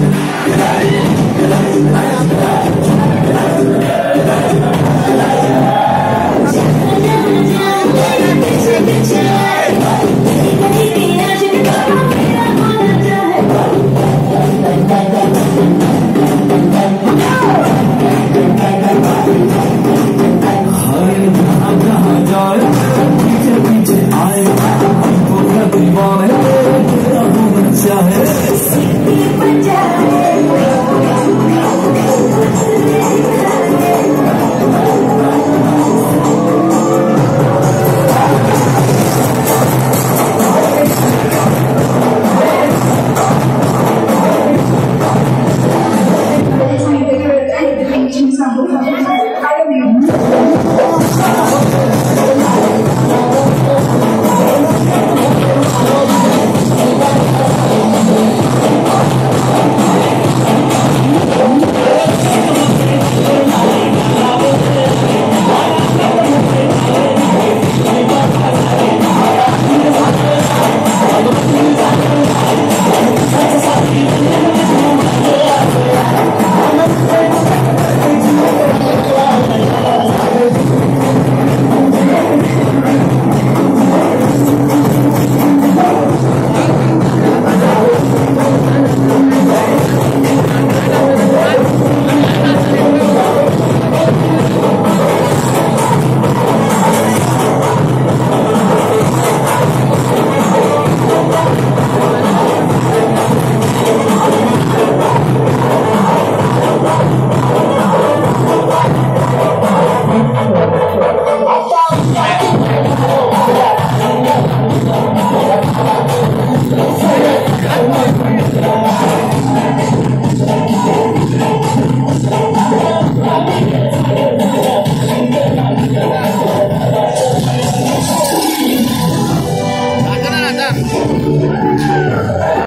Thank 想不想